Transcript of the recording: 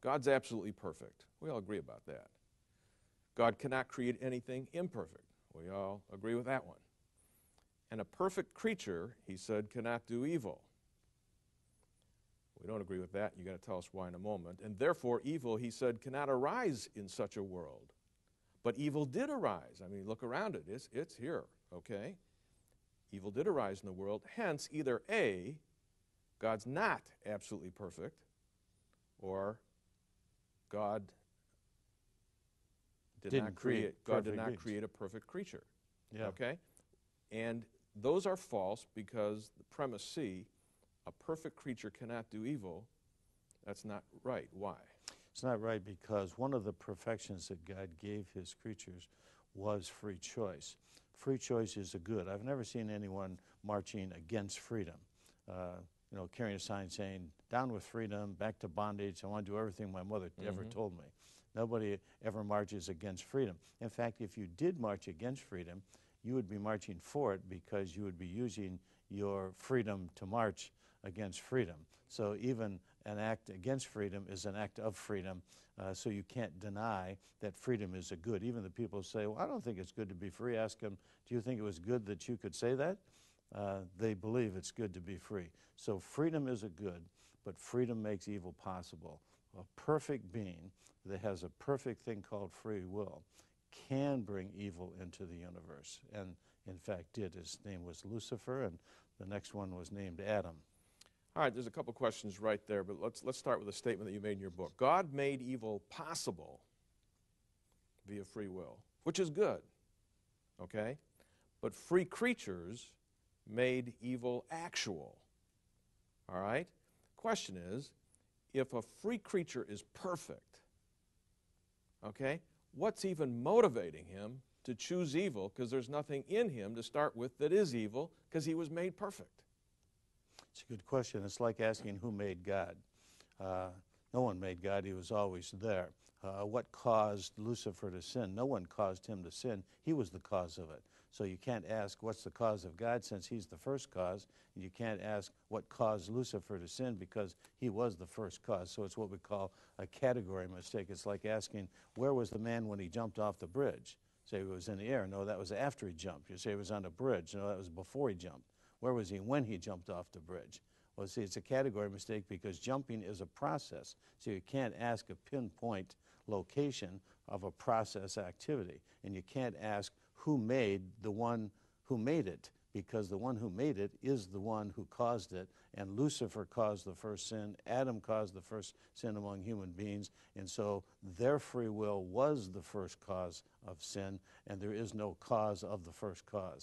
God's absolutely perfect. We all agree about that. God cannot create anything imperfect. We all agree with that one. And a perfect creature, he said, cannot do evil. We don't agree with that. You've got to tell us why in a moment. And therefore, evil, he said, cannot arise in such a world. But evil did arise. I mean, look around it. It's, it's here, okay? Evil did arise in the world. Hence, either A, God's not absolutely perfect, or God did Didn't not create, create God did not beings. create a perfect creature. Yeah. Okay? And those are false because the premise C, a perfect creature cannot do evil, that's not right. Why? It's not right because one of the perfections that God gave his creatures was free choice. Free choice is a good. I've never seen anyone marching against freedom. Uh, you know, carrying a sign saying, down with freedom, back to bondage, I want to do everything my mother ever told me. Nobody ever marches against freedom. In fact, if you did march against freedom, you would be marching for it because you would be using your freedom to march against freedom. So even an act against freedom is an act of freedom. Uh, so you can't deny that freedom is a good. Even the people who say, "Well, I don't think it's good to be free," ask them, "Do you think it was good that you could say that?" Uh, they believe it's good to be free. So freedom is a good, but freedom makes evil possible. A perfect being that has a perfect thing called free will can bring evil into the universe, and in fact did. His name was Lucifer, and the next one was named Adam. All right, there's a couple questions right there, but let's, let's start with a statement that you made in your book. God made evil possible via free will, which is good, okay? But free creatures made evil actual, all right? Question is if a free creature is perfect, okay, what's even motivating him to choose evil? Because there's nothing in him to start with that is evil, because he was made perfect. It's a good question. It's like asking who made God. Uh, no one made God, he was always there. Uh, what caused Lucifer to sin? No one caused him to sin, he was the cause of it. So you can't ask what's the cause of God since he's the first cause, and you can't ask what caused Lucifer to sin because he was the first cause. So it's what we call a category mistake. It's like asking where was the man when he jumped off the bridge? Say he was in the air. No, that was after he jumped. You say he was on the bridge. No, that was before he jumped. Where was he when he jumped off the bridge? Well, see, it's a category mistake because jumping is a process. So you can't ask a pinpoint location of a process activity. And you can't ask who made the one who made it because the one who made it is the one who caused it. And Lucifer caused the first sin, Adam caused the first sin among human beings. And so their free will was the first cause of sin, and there is no cause of the first cause.